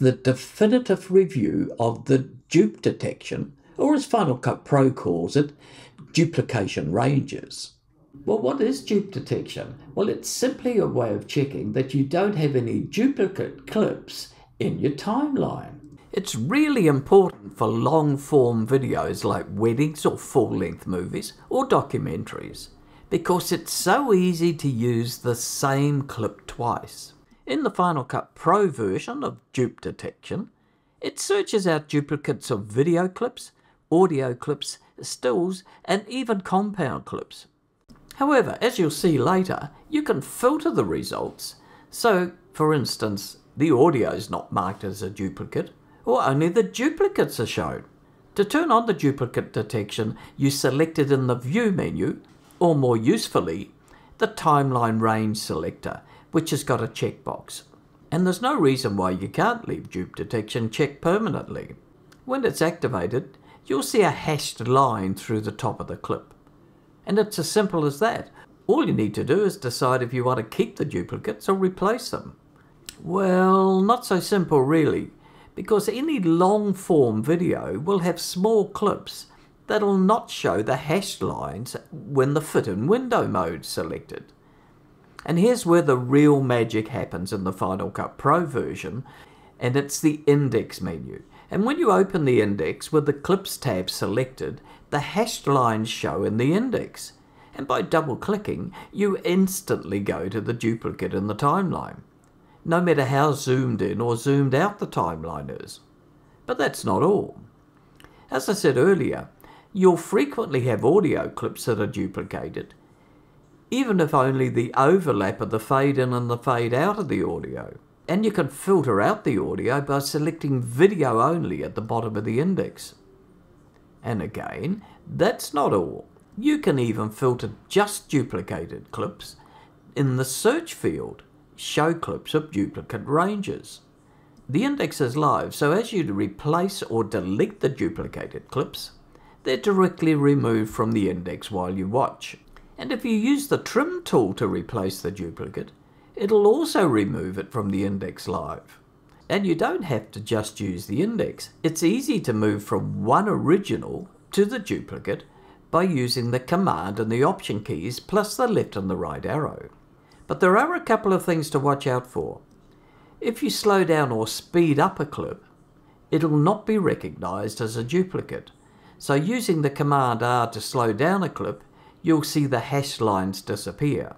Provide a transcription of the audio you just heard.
the definitive review of the dupe detection, or as Final Cut Pro calls it, duplication ranges. Well, what is dupe detection? Well, it's simply a way of checking that you don't have any duplicate clips in your timeline. It's really important for long form videos like weddings or full length movies or documentaries because it's so easy to use the same clip twice. In the Final Cut Pro version of dupe detection, it searches out duplicates of video clips, audio clips, stills, and even compound clips. However, as you'll see later, you can filter the results. So, for instance, the audio is not marked as a duplicate, or only the duplicates are shown. To turn on the duplicate detection, you select it in the View menu, or more usefully, the Timeline Range selector, which has got a checkbox. And there's no reason why you can't leave dupe detection checked permanently. When it's activated, you'll see a hashed line through the top of the clip. And it's as simple as that. All you need to do is decide if you want to keep the duplicates or replace them. Well, not so simple really, because any long form video will have small clips that'll not show the hashed lines when the fit in window mode selected. And here's where the real magic happens in the Final Cut Pro version, and it's the index menu. And when you open the index with the clips tab selected, the hashed lines show in the index. And by double clicking, you instantly go to the duplicate in the timeline, no matter how zoomed in or zoomed out the timeline is. But that's not all. As I said earlier, you'll frequently have audio clips that are duplicated, even if only the overlap of the fade in and the fade out of the audio. And you can filter out the audio by selecting video only at the bottom of the index. And again, that's not all. You can even filter just duplicated clips in the search field, show clips of duplicate ranges. The index is live, so as you replace or delete the duplicated clips, they're directly removed from the index while you watch. And if you use the trim tool to replace the duplicate, it'll also remove it from the index live. And you don't have to just use the index. It's easy to move from one original to the duplicate by using the command and the option keys plus the left and the right arrow. But there are a couple of things to watch out for. If you slow down or speed up a clip, it'll not be recognized as a duplicate. So using the command R to slow down a clip, you'll see the hash lines disappear.